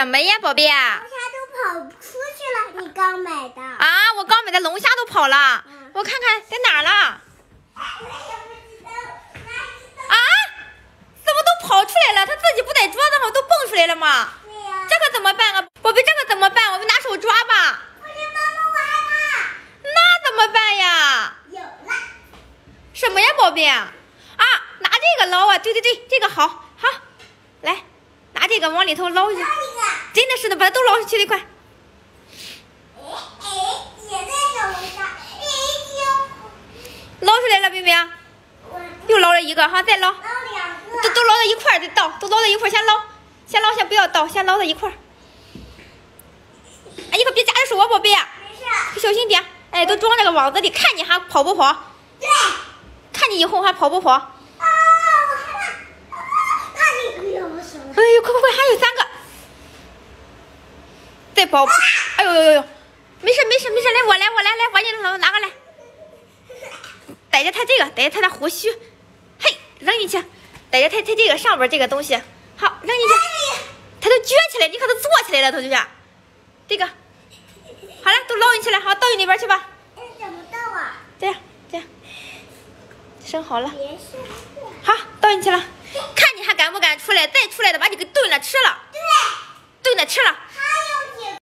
什么呀，宝贝？龙虾都跑出去了，你刚买的。啊，我刚买的龙虾都跑了，嗯我看看在哪儿了。啊，怎么都跑出来了？它自己不在桌子上都蹦出来了吗？对呀、这可怎么办啊，宝贝？这可怎么办？我们拿手抓吧。不是妈妈，我害那怎么办呀？有了，什么呀，宝贝？啊，拿这个捞啊！对对对，这个好，好，来，拿这个往里头捞一下。这个。真的是的，把它都捞出去了，快！哎哎，也在找龙虾。哎呦，捞出来了，冰冰，又捞了一个哈，再捞，捞两个。都都捞到一块儿再倒，都捞到一块儿，先捞，先捞，先不要倒，先捞到一块儿。哎，你可别夹着手啊，宝贝，没事。可小心点。哎，都装这个网子里，看你还跑不跑？对。看你以后还跑不跑？啊，我害怕。啊，怕你不要我手。哎呦，快快快，还有三个，宝！哎呦呦呦呦，没事没事没事，来我来我来来，把你的拿过来，逮着它这个，逮着它的胡须，嘿，扔进去，逮着它它这个上边这个东西，好，扔进去，它都撅起来，你看它坐起来了，同学们，这个，好了，都捞进去了，好，倒进里边去吧，哎，怎么倒啊？这样这样，生好了。好，倒进去了，看你还敢不敢出来？再出来的把你给炖了吃了，炖了吃了，